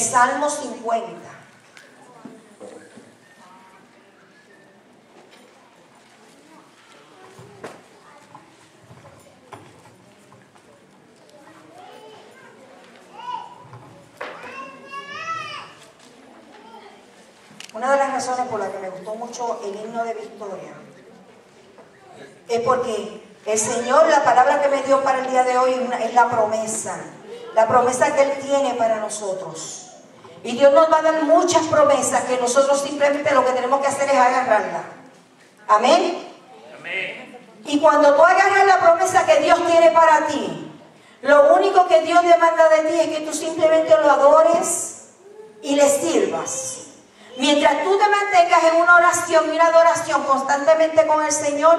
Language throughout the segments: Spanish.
Salmo 50. Una de las razones por las que me gustó mucho el himno de victoria es porque el Señor, la palabra que me dio para el día de hoy es la promesa, la promesa que Él tiene para nosotros. Y Dios nos va a dar muchas promesas que nosotros simplemente lo que tenemos que hacer es agarrarla. Amén. Y cuando tú agarras la promesa que Dios tiene para ti, lo único que Dios demanda de ti es que tú simplemente lo adores y le sirvas. Mientras tú te mantengas en una oración y una adoración constantemente con el Señor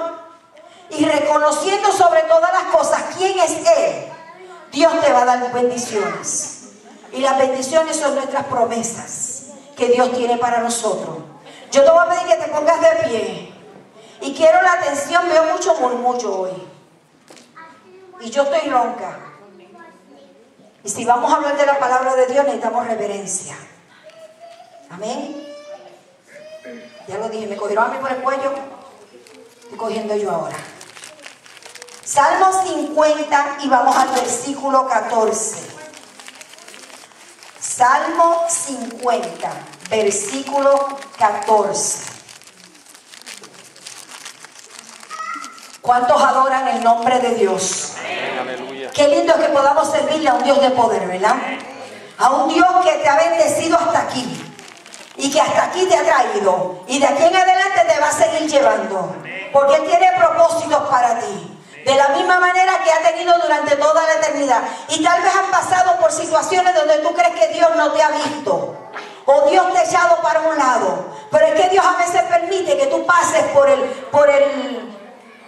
y reconociendo sobre todas las cosas quién es Él, Dios te va a dar bendiciones. Y las bendiciones son nuestras promesas que Dios tiene para nosotros. Yo te voy a pedir que te pongas de pie. Y quiero la atención, veo mucho murmullo hoy. Y yo estoy ronca. Y si vamos a hablar de la palabra de Dios, necesitamos reverencia. Amén. Ya lo dije, me cogieron a mí por el cuello. Estoy cogiendo yo ahora. Salmo 50 y vamos al versículo 14. Salmo 50, versículo 14. ¿Cuántos adoran el nombre de Dios? Qué lindo es que podamos servirle a un Dios de poder, ¿verdad? A un Dios que te ha bendecido hasta aquí y que hasta aquí te ha traído y de aquí en adelante te va a seguir llevando porque Él tiene propósitos para ti de la misma manera que ha tenido durante toda la eternidad. Y tal vez han pasado por situaciones donde tú crees que Dios no te ha visto. O Dios te ha echado para un lado. Pero es que Dios a veces permite que tú pases por el, por el,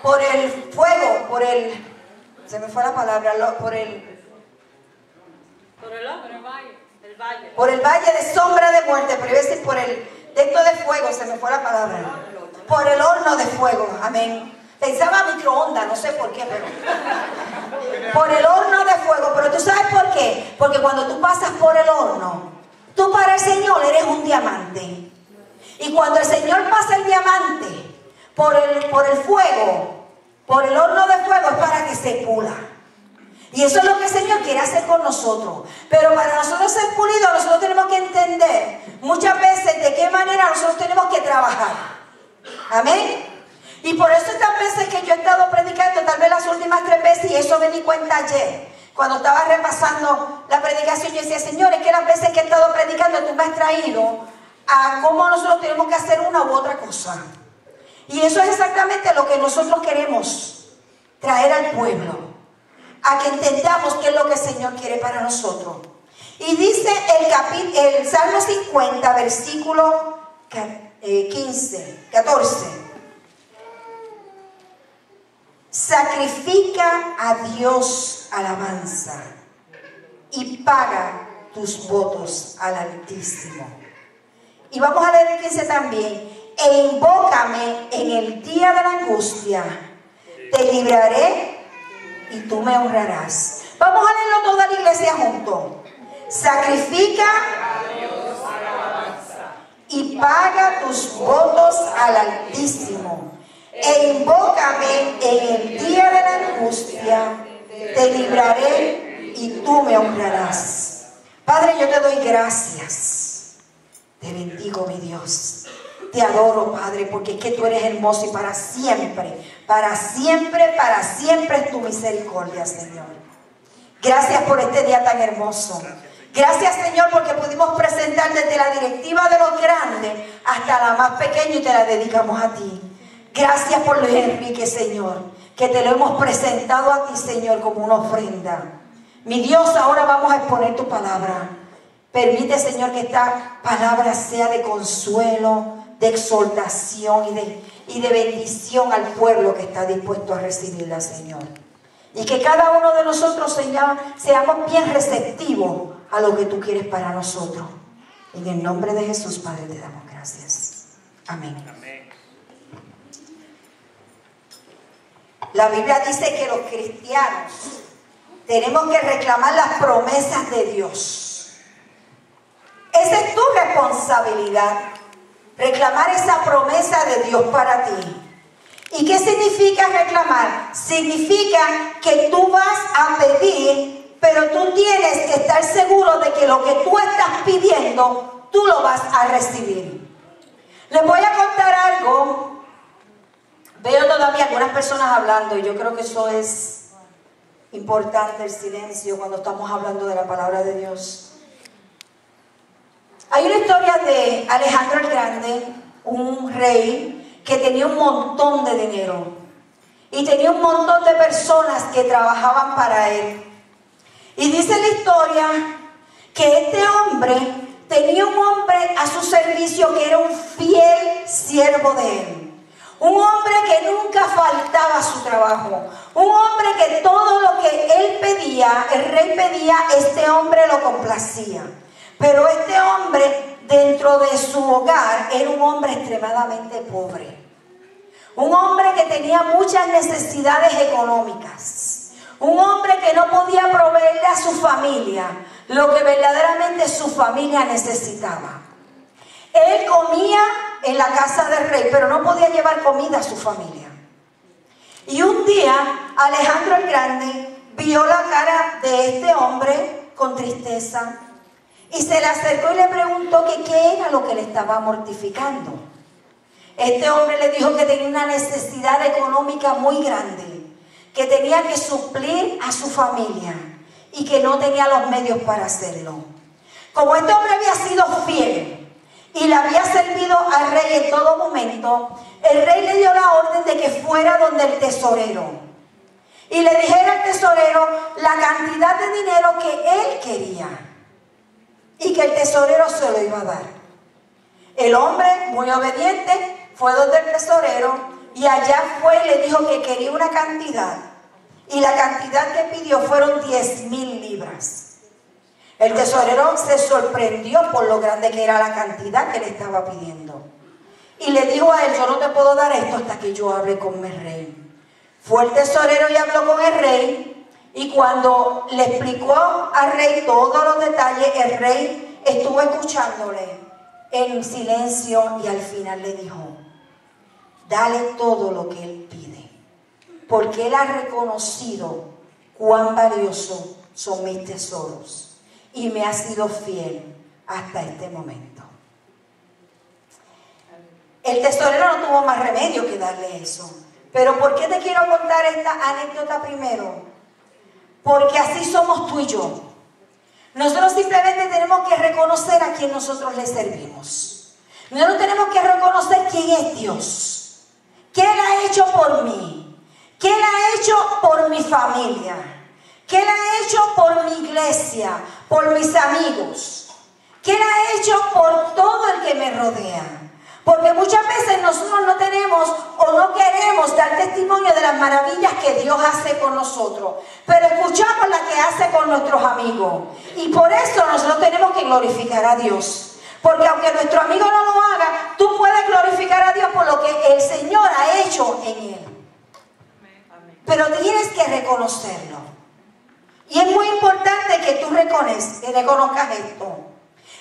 por el fuego, por el, se me fue la palabra, por el, por el, valle, el valle. Por el valle de sombra de muerte, pero a decir por el, esto de fuego, se me fue la palabra. Por el horno de fuego, amén. Pensaba microondas, no sé por qué, pero. Por el horno de fuego. Pero tú sabes por qué. Porque cuando tú pasas por el horno, tú para el Señor eres un diamante. Y cuando el Señor pasa el diamante por el, por el fuego, por el horno de fuego, es para que se pula. Y eso es lo que el Señor quiere hacer con nosotros. Pero para nosotros ser pulidos, nosotros tenemos que entender muchas veces de qué manera nosotros tenemos que trabajar. Amén. Y por eso y eso me di cuenta ayer, cuando estaba repasando la predicación, yo decía, Señor, es que las veces que he estado predicando, tú me has traído a cómo nosotros tenemos que hacer una u otra cosa. Y eso es exactamente lo que nosotros queremos traer al pueblo, a que entendamos qué es lo que el Señor quiere para nosotros. Y dice el, el Salmo 50, versículo 15, 14. Sacrifica a Dios alabanza y paga tus votos al Altísimo. Y vamos a leer el 15 también. E invócame en el día de la angustia. Te libraré y tú me honrarás. Vamos a leerlo toda la iglesia junto. Sacrifica a Dios alabanza y paga tus votos al Altísimo e invócame en el día de la angustia, te libraré y tú me honrarás. Padre, yo te doy gracias. Te bendigo, mi Dios. Te adoro, Padre, porque es que tú eres hermoso y para siempre, para siempre, para siempre es tu misericordia, Señor. Gracias por este día tan hermoso. Gracias, Señor, porque pudimos presentar desde la directiva de los grandes hasta la más pequeña y te la dedicamos a ti. Gracias por Luis Enrique, Señor, que te lo hemos presentado a ti, Señor, como una ofrenda. Mi Dios, ahora vamos a exponer tu palabra. Permite, Señor, que esta palabra sea de consuelo, de exaltación y de, y de bendición al pueblo que está dispuesto a recibirla, Señor. Y que cada uno de nosotros, Señor, seamos bien receptivos a lo que tú quieres para nosotros. En el nombre de Jesús, Padre, te damos gracias. Amén. La Biblia dice que los cristianos tenemos que reclamar las promesas de Dios. responsabilidad. Reclamar esa promesa de Dios para ti. ¿Y qué significa reclamar? Significa que tú vas a pedir, pero tú tienes que estar seguro de que lo que tú estás pidiendo, tú lo vas a recibir. Les voy a contar algo. Veo todavía algunas personas hablando y yo creo que eso es importante, el silencio, cuando estamos hablando de la palabra de Dios. Hay una historia de Alejandro el Grande, un rey que tenía un montón de dinero y tenía un montón de personas que trabajaban para él. Y dice la historia que este hombre tenía un hombre a su servicio que era un fiel siervo de él. Un hombre que nunca faltaba a su trabajo. Un hombre que todo lo que él pedía, el rey pedía, este hombre lo complacía. Pero este hombre dentro de su hogar era un hombre extremadamente pobre. Un hombre que tenía muchas necesidades económicas. Un hombre que no podía proveerle a su familia lo que verdaderamente su familia necesitaba. Él comía en la casa del rey, pero no podía llevar comida a su familia. Y un día Alejandro el Grande vio la cara de este hombre con tristeza, y se le acercó y le preguntó qué era lo que le estaba mortificando. Este hombre le dijo que tenía una necesidad económica muy grande, que tenía que suplir a su familia y que no tenía los medios para hacerlo. Como este hombre había sido fiel y le había servido al rey en todo momento, el rey le dio la orden de que fuera donde el tesorero y le dijera al tesorero la cantidad de dinero que él quería y que el tesorero se lo iba a dar. El hombre, muy obediente, fue donde el tesorero y allá fue y le dijo que quería una cantidad. Y la cantidad que pidió fueron 10 mil libras. El tesorero se sorprendió por lo grande que era la cantidad que le estaba pidiendo. Y le dijo a él, yo no te puedo dar esto hasta que yo hable con mi rey. Fue el tesorero y habló con el rey y cuando le explicó al rey todos los detalles, el rey estuvo escuchándole en silencio y al final le dijo, dale todo lo que él pide, porque él ha reconocido cuán valioso son mis tesoros y me ha sido fiel hasta este momento. El tesorero no tuvo más remedio que darle eso. Pero ¿por qué te quiero contar esta anécdota primero? porque así somos tú y yo. Nosotros simplemente tenemos que reconocer a quien nosotros le servimos. Nosotros tenemos que reconocer quién es Dios. ¿Qué Él ha hecho por mí? ¿Qué Él ha hecho por mi familia? ¿Qué Él ha hecho por mi iglesia? Por mis amigos? ¿Qué Él ha hecho por todo el que me rodea? Porque muchas veces nosotros no tenemos o no queremos dar testimonio de las maravillas que Dios hace con nosotros. Pero escuchamos la que hace con nuestros amigos. Y por eso nosotros tenemos que glorificar a Dios. Porque aunque nuestro amigo no lo haga, tú puedes glorificar a Dios por lo que el Señor ha hecho en él. Pero tienes que reconocerlo. Y es muy importante que tú reconozcas esto.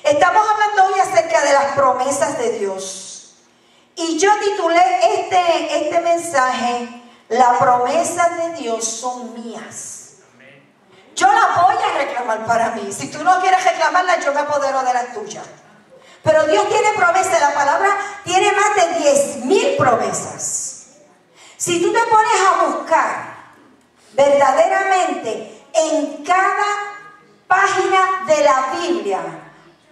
Estamos hablando hoy acerca de las promesas de Dios. Y yo titulé este, este mensaje, las promesas de Dios son mías. Yo las voy a reclamar para mí. Si tú no quieres reclamarlas, yo me apodero de las tuyas. Pero Dios tiene promesas, la palabra tiene más de 10 mil promesas. Si tú te pones a buscar verdaderamente en cada página de la Biblia,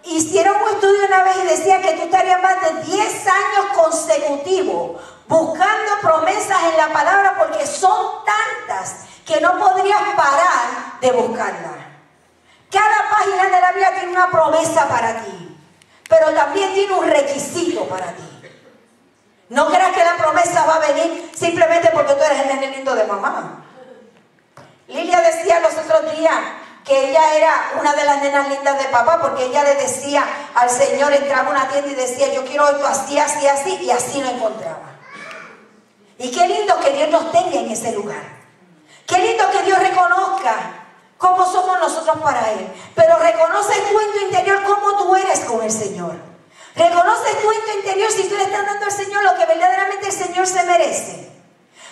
Hicieron un estudio una vez y decía que tú estarías más de 10 años consecutivos buscando promesas en la palabra porque son tantas que no podrías parar de buscarlas. Cada página de la Biblia tiene una promesa para ti, pero también tiene un requisito para ti. No creas que la promesa va a venir simplemente porque tú eres el nene de mamá. Lilia decía los otros días, que ella era una de las nenas lindas de papá, porque ella le decía al Señor, entraba a una tienda y decía, yo quiero esto así, así, así, y así lo encontraba. Y qué lindo que Dios nos tenga en ese lugar. Qué lindo que Dios reconozca cómo somos nosotros para Él. Pero reconoce tú en tu interior cómo tú eres con el Señor. en tu interior si tú le estás dando al Señor lo que verdaderamente el Señor se merece?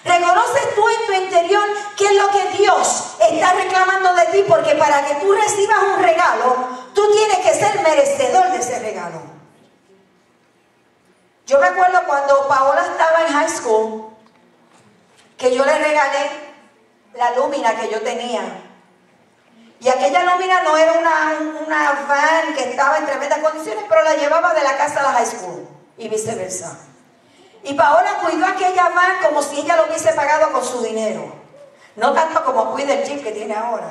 ¿Reconoces tú en tu interior qué es lo que Dios está reclamando de ti? Porque para que tú recibas un regalo, tú tienes que ser merecedor de ese regalo. Yo me acuerdo cuando Paola estaba en high school, que yo le regalé la lúmina que yo tenía. Y aquella lúmina no era una, una van que estaba en tremendas condiciones, pero la llevaba de la casa a la high school y viceversa. Y Paola cuidó aquella van como si ella lo hubiese pagado con su dinero. No tanto como cuida el jeep que tiene ahora.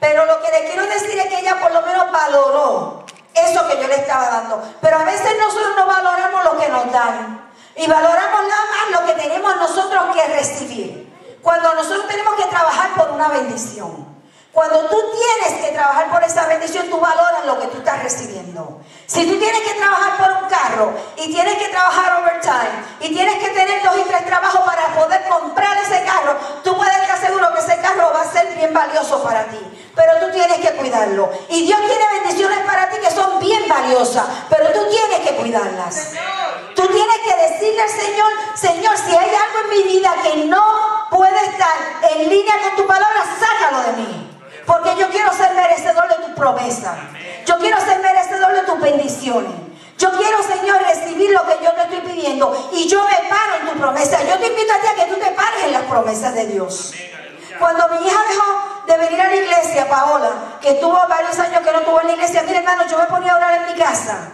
Pero lo que le quiero decir es que ella por lo menos valoró eso que yo le estaba dando. Pero a veces nosotros no valoramos lo que nos dan. Y valoramos nada más lo que tenemos nosotros que recibir. Cuando nosotros tenemos que trabajar por una bendición. Cuando tú tienes que trabajar por esa bendición, tú valoras lo que tú estás recibiendo. Si tú tienes que trabajar por un carro y tienes que trabajar overtime y tienes que tener dos y tres trabajos para poder comprar ese carro, tú puedes estar seguro que ese carro va a ser bien valioso para ti. Pero tú tienes que cuidarlo. Y Dios tiene bendiciones para ti que son bien valiosas, pero tú tienes que cuidarlas. Tú tienes que decirle al Señor, Señor, si hay algo en mi vida que no puede estar en línea con tu palabra, sácalo de mí. Porque yo quiero ser merecedor de tu promesa. Yo quiero ser merecedor de tus bendiciones. Yo quiero, Señor, recibir lo que yo te estoy pidiendo. Y yo me paro en tu promesa. Yo te invito a ti a que tú te pares en las promesas de Dios. Cuando mi hija dejó de venir a la iglesia, Paola, que estuvo varios años que no estuvo en la iglesia, mire hermano, yo me ponía a orar en mi casa.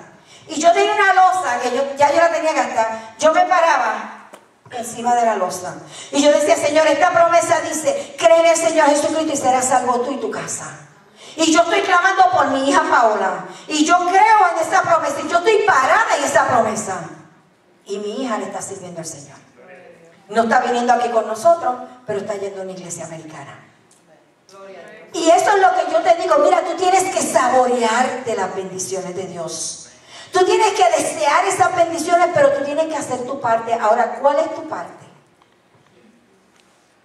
Y yo tenía una losa que yo, ya yo la tenía gastada. Yo me paraba encima de la losa. Y yo decía, Señor, esta promesa dice, cree en el Señor Jesucristo y serás salvo tú y tu casa. Y yo estoy clamando por mi hija Paola. Y yo creo en esa promesa. Y yo estoy parada en esa promesa. Y mi hija le está sirviendo al Señor. No está viniendo aquí con nosotros, pero está yendo a una iglesia americana. Y eso es lo que yo te digo. Mira, tú tienes que saborearte las bendiciones de Dios. Tú tienes que desear esas bendiciones, pero tú tienes que hacer tu parte. Ahora, ¿cuál es tu parte?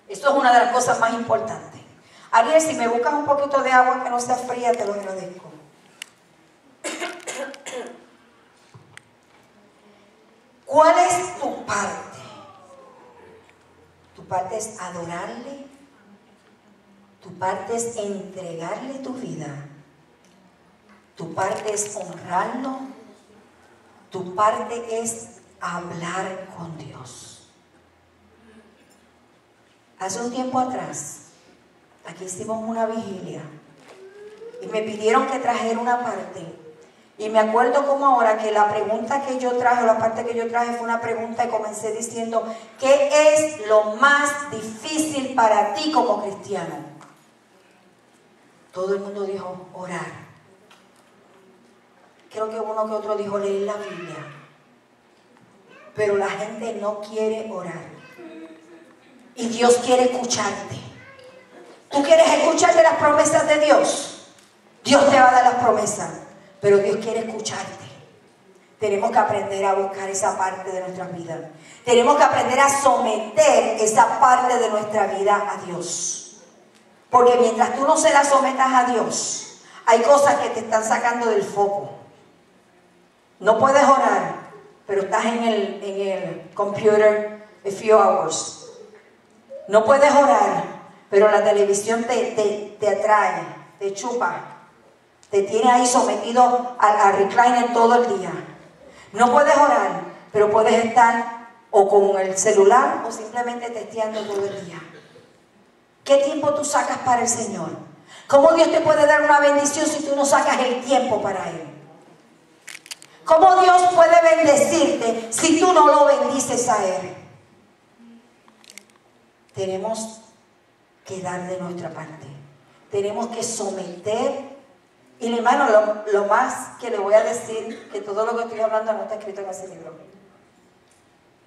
Esto es una de las cosas más importantes. Ariel, si me buscas un poquito de agua que no sea fría, te lo agradezco. ¿Cuál es tu parte? Tu parte es adorarle. Tu parte es entregarle tu vida. Tu parte es honrarlo. Tu parte es hablar con Dios. Hace un tiempo atrás, aquí hicimos una vigilia y me pidieron que trajera una parte. Y me acuerdo como ahora que la pregunta que yo traje, la parte que yo traje fue una pregunta y comencé diciendo, ¿qué es lo más difícil para ti como cristiano? Todo el mundo dijo, orar creo que uno que otro dijo leer la Biblia. Pero la gente no quiere orar. Y Dios quiere escucharte. ¿Tú quieres escuchar de las promesas de Dios? Dios te va a dar las promesas, pero Dios quiere escucharte. Tenemos que aprender a buscar esa parte de nuestra vida. Tenemos que aprender a someter esa parte de nuestra vida a Dios. Porque mientras tú no se la sometas a Dios, hay cosas que te están sacando del foco. No puedes orar, pero estás en el, en el computer a few hours. No puedes orar, pero la televisión te, te, atrae, te chupa, te tiene ahí sometido a, a recliner todo el día. No puedes orar, pero puedes estar o con el celular o simplemente testeando todo el día. ¿Qué tiempo tú sacas para el Señor? ¿Cómo Dios te puede dar una bendición si tú no sacas el tiempo para Él? ¿Cómo Dios puede bendecirte si tú no lo bendices a Él? Tenemos que dar de nuestra parte. Tenemos que someter. Y hermano, lo, lo más que le voy a decir, que todo lo que estoy hablando no está escrito en ese libro.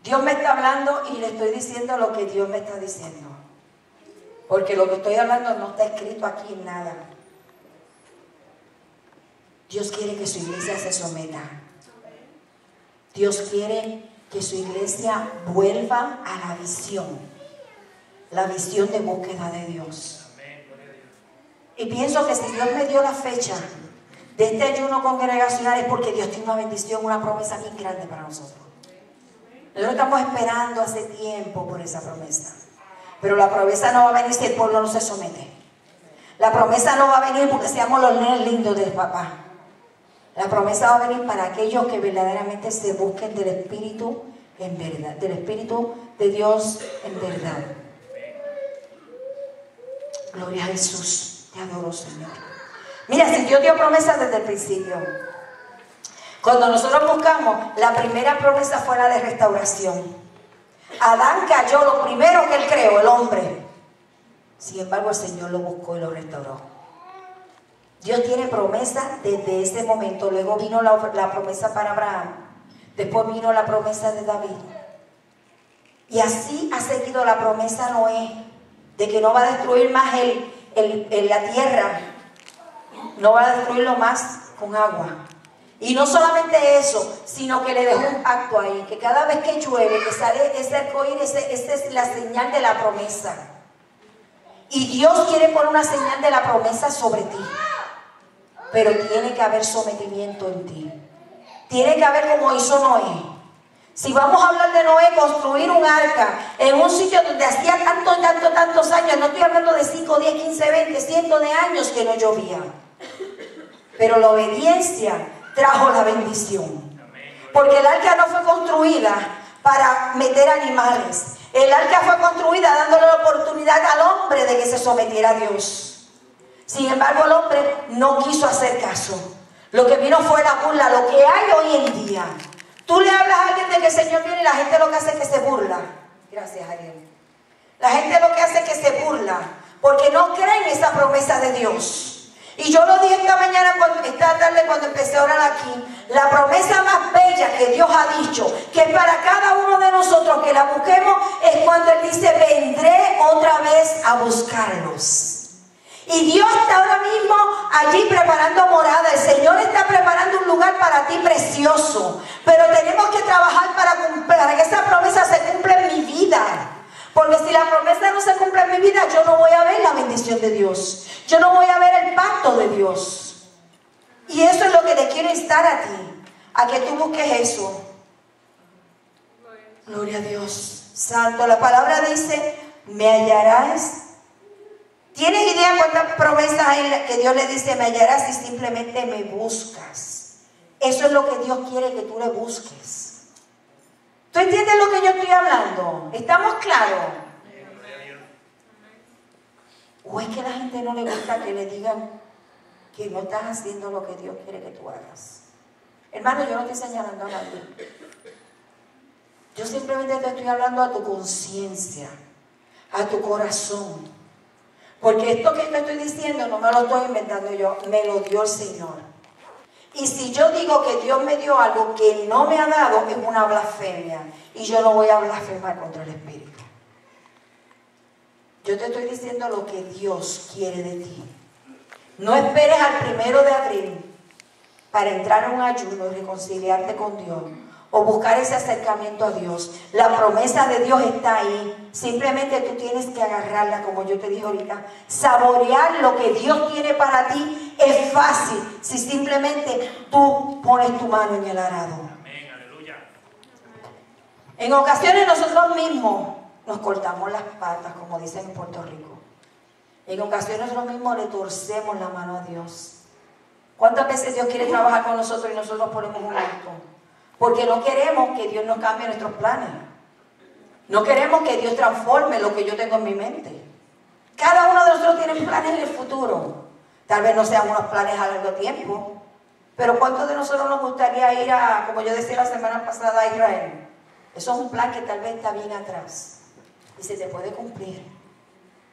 Dios me está hablando y le estoy diciendo lo que Dios me está diciendo. Porque lo que estoy hablando no está escrito aquí en nada. Dios quiere que su iglesia se someta. Dios quiere que su iglesia vuelva a la visión, la visión de búsqueda de Dios. Y pienso que si Dios me dio la fecha de este ayuno congregacional es porque Dios tiene una bendición, una promesa bien grande para nosotros. Nosotros estamos esperando hace tiempo por esa promesa. Pero la promesa no va a venir si el pueblo no se somete. La promesa no va a venir porque seamos los lindos del papá. La promesa va a venir para aquellos que verdaderamente se busquen del Espíritu en verdad, del Espíritu de Dios en verdad. Gloria a Jesús. Te adoro, Señor. Mira, si Dios dio promesa desde el principio. Cuando nosotros buscamos, la primera promesa fue la de restauración. Adán cayó, lo primero que él creó, el hombre. Sin embargo, el Señor lo buscó y lo restauró. Dios tiene promesa desde ese momento. Luego vino la, promesa para Abraham. Después vino la promesa de David. Y así ha seguido la promesa Noé de que no va a destruir más el, la tierra. No va a destruirlo más con agua. Y no solamente eso, sino que le dejó un pacto ahí, que cada vez que llueve, que sale ese arcoíris, esa es la señal de la promesa. Y Dios quiere poner una señal de la promesa sobre ti. Pero tiene que haber sometimiento en ti. Tiene que haber como hizo Noé. Si vamos a hablar de Noé, construir un arca en un sitio donde hacía tantos, tantos, tantos años, no estoy hablando de 5, 10, 15, 20, cientos de años que no llovía. Pero la obediencia trajo la bendición. Porque el arca no fue construida para meter animales. El arca fue construida dándole la oportunidad al hombre de que se sometiera a Dios. Sin embargo, el hombre no quiso hacer caso. Lo que vino fue la burla, lo que hay hoy en día. Tú le hablas a alguien de que el Señor viene y la gente lo que hace es que se burla. Gracias, Ariel. La gente lo que hace es que se burla porque no creen en esa promesa de Dios. Y yo lo dije esta mañana, cuando, esta tarde cuando empecé a orar aquí, la promesa más bella que Dios ha dicho, que para cada uno de nosotros que la busquemos, es cuando Él dice, vendré otra vez a buscarlos. Y Dios está ahora mismo allí preparando morada. El Señor está preparando un lugar para ti precioso. Pero tenemos que trabajar para, que esa promesa se cumpla en mi vida. Porque si la promesa no se cumple en mi vida, yo no voy a ver la bendición de Dios. Yo no voy a ver el pacto de Dios. Y eso es lo que te quiero instar a ti, a que tú busques eso. Gloria a Dios. Santo, la palabra dice, me hallarás. ¿Tienes idea cuántas promesas hay que Dios le dice, me hallarás si simplemente me buscas? Eso es lo que Dios quiere que tú le busques. ¿Tú entiendes lo que yo estoy hablando? ¿Estamos claros? ¿O es que la gente no le gusta que le digan que no estás haciendo lo que Dios quiere que tú hagas? Hermano, yo no estoy señalando a nadie. Yo simplemente te estoy hablando a tu conciencia, a tu corazón. Porque esto que te estoy diciendo no me lo estoy inventando yo, me lo dio el Señor. Y si yo digo que Dios me dio algo que no me ha dado, es una blasfemia. Y yo no voy a blasfemar contra el Espíritu. Yo te estoy diciendo lo que Dios quiere de ti. No esperes al primero de abril para entrar en un ayuno y reconciliarte con Dios o buscar ese acercamiento a Dios. La promesa de Dios está ahí. Simplemente tú tienes que agarrarla, como yo te dije ahorita. Saborear lo que Dios tiene para ti es fácil si simplemente tú pones tu mano en el arado. Amén, aleluya. En ocasiones nosotros mismos nos cortamos las patas, como dicen en Puerto Rico. En ocasiones nosotros mismos le torcemos la mano a Dios. ¿Cuántas veces Dios quiere trabajar con nosotros y nosotros ponemos un alto? Porque no queremos que Dios nos cambie nuestros planes. No queremos que Dios transforme lo que yo tengo en mi mente. Cada uno de nosotros tiene planes en el futuro. Tal vez no sean unos planes a largo tiempo. Pero ¿cuántos de nosotros nos gustaría ir a, como yo decía la semana pasada, a Israel? Eso es un plan que tal vez está bien atrás. Y se te puede cumplir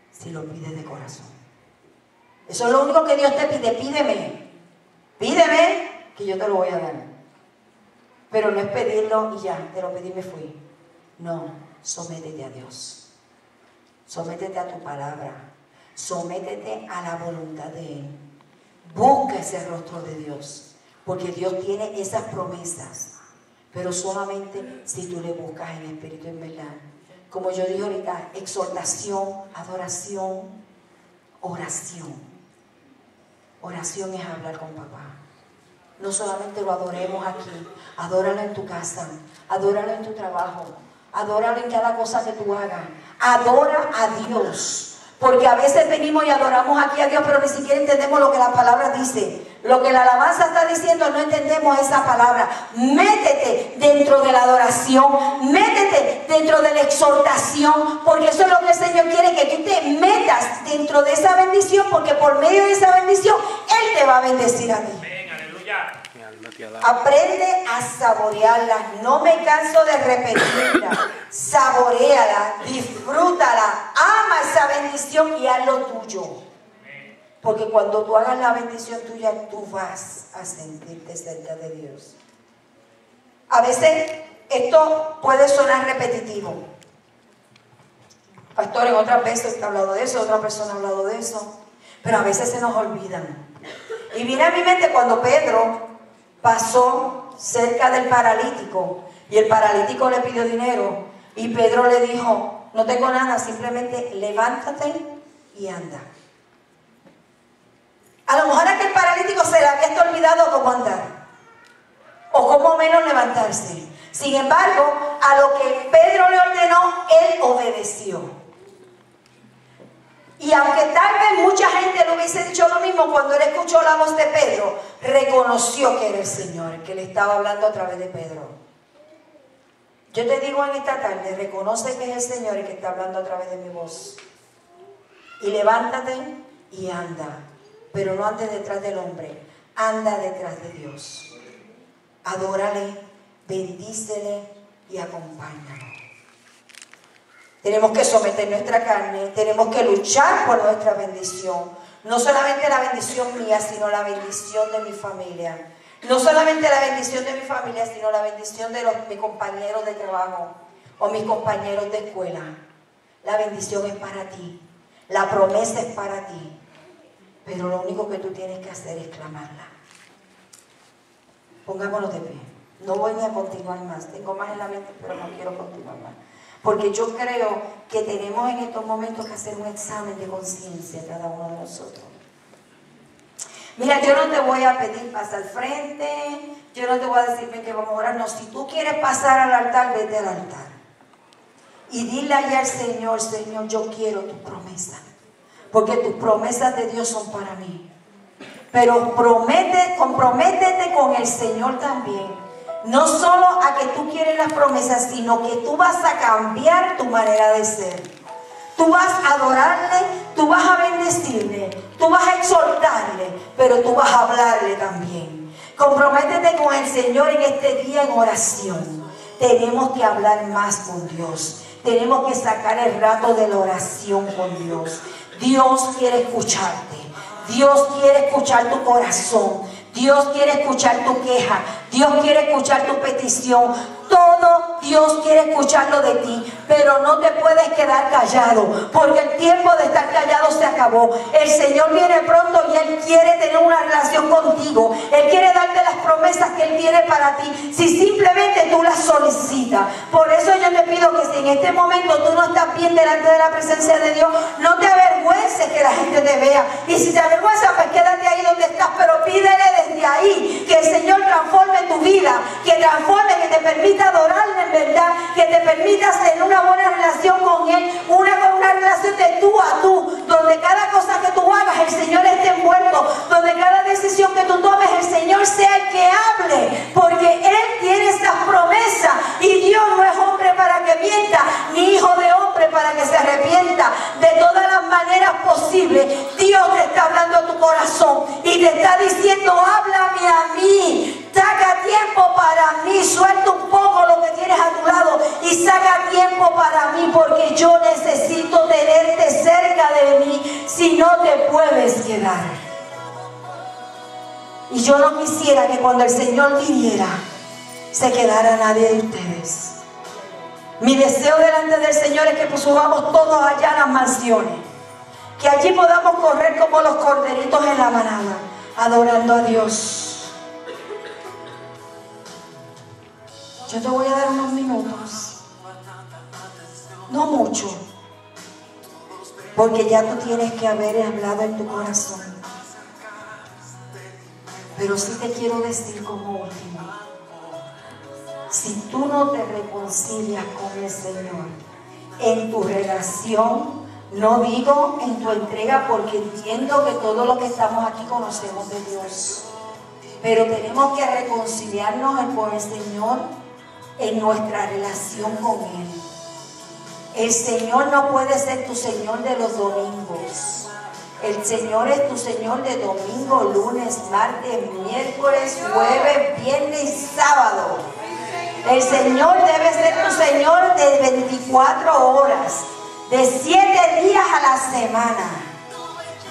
si lo pides de corazón. Eso es lo único que Dios te pide. Pídeme. Pídeme que yo te lo voy a dar. Pero no es pedirlo y ya, te lo pedí y me fui. No, sométete a Dios. Sométete a tu palabra. Sométete a la voluntad de Él. Busca ese rostro de Dios. Porque Dios tiene esas promesas. Pero solamente si tú le buscas en espíritu en verdad. Como yo dije ahorita, exhortación, adoración, oración. Oración es hablar con papá. No solamente lo adoremos aquí, adóralo en tu casa, adóralo en tu trabajo, adóralo en cada cosa que tú hagas. Adora a Dios. Porque a veces venimos y adoramos aquí a Dios, pero ni siquiera entendemos lo que la palabra dice. Lo que la alabanza está diciendo, no entendemos esa palabra. Métete dentro de la adoración, métete dentro de la exhortación, porque eso es lo que el Señor quiere, que tú te metas dentro de esa bendición, porque por medio de esa bendición, Él te va a bendecir a ti. Aprende a saborearla. No me canso de repetirla. Saboreala, disfrútala, ama esa bendición y haz lo tuyo. Porque cuando tú hagas la bendición tuya, tú vas a sentirte cerca de Dios. A veces esto puede sonar repetitivo. Pastor, en otras veces ha hablado de eso, otra persona ha hablado de eso, pero a veces se nos olvidan. Y viene a mi mente cuando Pedro pasó cerca del paralítico y el paralítico le pidió dinero y Pedro le dijo, no tengo nada, simplemente levántate y anda. A lo mejor aquel paralítico se le había olvidado cómo andar o cómo menos levantarse. Sin embargo, a lo que Pedro le ordenó, él obedeció. Y aunque tal vez mucha gente le hubiese dicho lo mismo cuando él escuchó la voz de Pedro, reconoció que era el Señor que le estaba hablando a través de Pedro. Yo te digo en esta tarde, reconoce que es el Señor el que está hablando a través de mi voz. Y levántate y anda, pero no andes detrás del hombre, anda detrás de Dios. Adórale, bendícele y acompáñalo. Tenemos que someter nuestra carne, tenemos que luchar por nuestra bendición. No solamente la bendición mía, sino la bendición de mi familia. No solamente la bendición de mi familia, sino la bendición de los, mis compañeros de trabajo o mis compañeros de escuela. La bendición es para ti. La promesa es para ti. Pero lo único que tú tienes que hacer es clamarla. Pongámonos de pie. No voy a continuar más. Tengo más en la mente, pero no quiero continuar más. Porque yo creo que tenemos en estos momentos que hacer un examen de conciencia cada uno de nosotros. Mira, yo no te voy a pedir pasar al frente, yo no te voy a decir que vamos a orar, no, si tú quieres pasar al altar, vete al altar. Y dile allá al Señor, Señor, yo quiero tu promesa, porque tus promesas de Dios son para mí. Pero promete, comprométete con el Señor también no solo a que tú quieres las promesas, sino que tú vas a cambiar tu manera de ser. Tú vas a adorarle, tú vas a bendecirle, tú vas a exhortarle, pero tú vas a hablarle también. Comprométete con el Señor en este día en oración. Tenemos que hablar más con Dios. Tenemos que sacar el rato de la oración con Dios. Dios quiere escucharte. Dios quiere escuchar tu corazón. Dios quiere escuchar tu queja. Dios quiere escuchar tu petición. Todo Dios quiere escucharlo de ti, pero no te puedes quedar callado, porque el tiempo de estar callado se acabó. El Señor viene pronto y Él quiere tener una relación contigo. Él quiere darte las promesas que Él tiene para ti, si simplemente tú las solicitas. Por eso yo te pido que si en este momento tú no estás bien delante de la presencia de Dios, no te avergüences que la gente te vea. Y si te avergüenza, pues quédate ahí donde estás, pero pídele desde ahí que el Señor transforme tu vida, que transforme, que te permita adorarle en verdad, que te permita tener una buena relación con Él, quisiera que cuando el Señor viniera se quedara nadie de ustedes. Mi deseo delante del Señor es que subamos todos allá a las mansiones. Que allí podamos correr como los corderitos en la manada, adorando a Dios. Yo te voy a dar unos minutos. No mucho. Porque ya tú tienes que haber hablado en tu corazón. Pero sí te quiero decir como último, si tú no te reconcilias con el Señor en tu relación, no digo en tu entrega porque entiendo que todos los que estamos aquí conocemos de Dios, pero tenemos que reconciliarnos con el Señor en nuestra relación con Él. El Señor no puede ser tu Señor de los domingos. El Señor es tu Señor de domingo, lunes, martes, miércoles, jueves, viernes y sábado. El Señor debe ser tu Señor de 24 horas, de 7 días a la semana.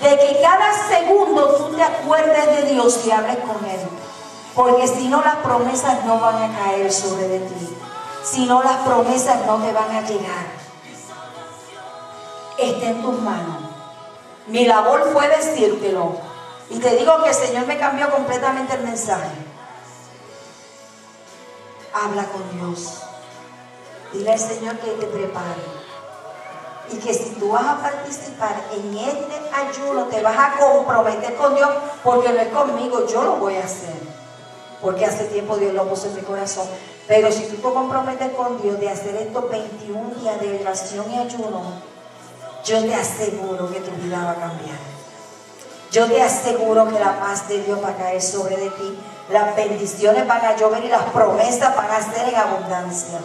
De que cada segundo tú te acuerdes de Dios y hables con Él. Porque si no, las promesas no van a caer sobre de ti. Si no, las promesas no te van a llegar. Está en tus manos. Mi labor fue decírtelo. Y te digo que el Señor me cambió completamente el mensaje. Habla con Dios. Dile al Señor que te prepare. Y que si tú vas a participar en este ayuno, te vas a comprometer con Dios, porque no es conmigo, yo lo voy a hacer. Porque hace tiempo Dios lo puso en mi corazón. Pero si tú te comprometes con Dios de hacer estos 21 días de oración y ayuno, yo te aseguro que tu vida va a cambiar. Yo te aseguro que la paz de Dios va a caer sobre de ti. Las bendiciones van a llover y las promesas van a ser en abundancia.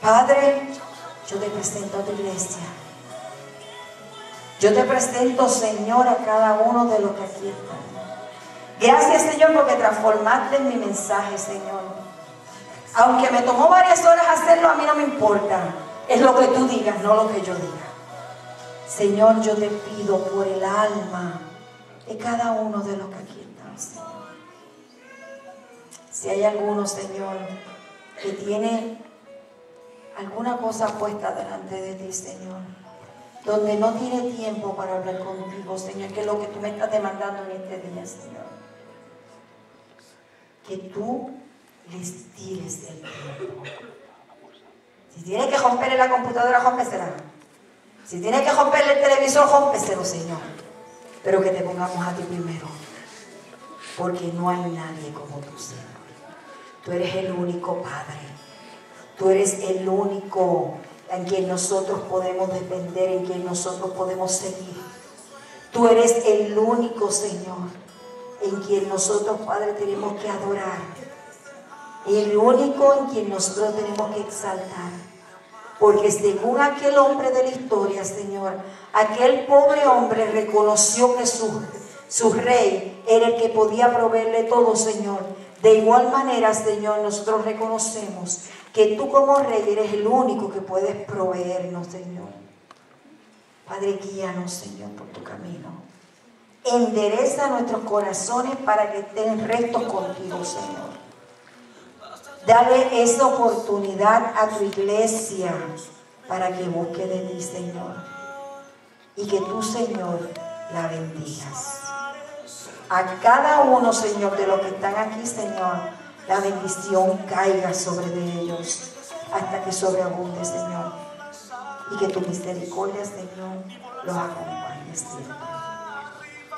Padre, yo te presento a tu iglesia. Yo te presento, Señor, a cada uno de los que aquí están. Gracias, Señor, porque transformaste mi mensaje, Señor. Aunque me tomó varias horas hacerlo, a mí no me importa. Es lo que tú digas, no lo que yo diga. Señor, yo te pido por el alma de cada uno de los que aquí están, Señor. Si hay alguno, Señor, que tiene alguna cosa puesta delante de ti, Señor, donde no tiene tiempo para hablar contigo, Señor, que es lo que tú me estás demandando en este día, Señor. Que tú les tires el tiempo. Si tiene que romperle la computadora, rómpesela. Si tiene que romperle el televisor, rómpeselo, Señor. Pero que te pongamos a ti primero. Porque no hay nadie como tú, Señor. Tú eres el único Padre. Tú eres el único en quien nosotros podemos depender, en quien nosotros podemos seguir. Tú eres el único, Señor, en quien nosotros, Padre, tenemos que adorar. El único en quien nosotros tenemos que exaltar. Porque según aquel hombre de la historia, Señor, aquel pobre hombre reconoció que su, su rey era el que podía proveerle todo, Señor. De igual manera, Señor, nosotros reconocemos que tú como rey eres el único que puedes proveernos, Señor. Padre, guíanos, Señor, por tu camino. Endereza nuestros corazones para que estén rectos contigo, Señor. Dale esa oportunidad a tu iglesia para que busque de ti, Señor. Y que tú, Señor, la bendigas. A cada uno, Señor, de los que están aquí, Señor, la bendición caiga sobre de ellos hasta que sobreabunde, Señor. Y que tu misericordia, Señor, los acompañe siempre.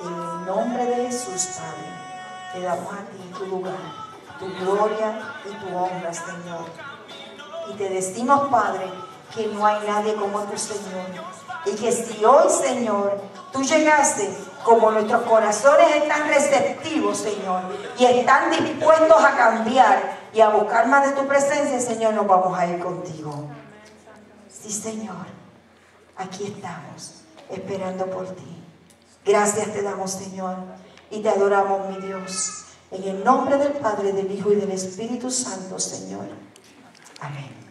En el nombre de Jesús, Padre, te damos a ti tu lugar tu gloria y tu honra, Señor. Y te decimos, Padre, que no hay nadie como tu Señor. Y que si hoy, Señor, tú llegaste, como nuestros corazones están receptivos, Señor, y están dispuestos a cambiar y a buscar más de tu presencia, Señor, nos vamos a ir contigo. Sí, Señor, aquí estamos, esperando por ti. Gracias te damos, Señor, y te adoramos, mi Dios. En el nombre del Padre, del Hijo y del Espíritu Santo, Señor. Amén.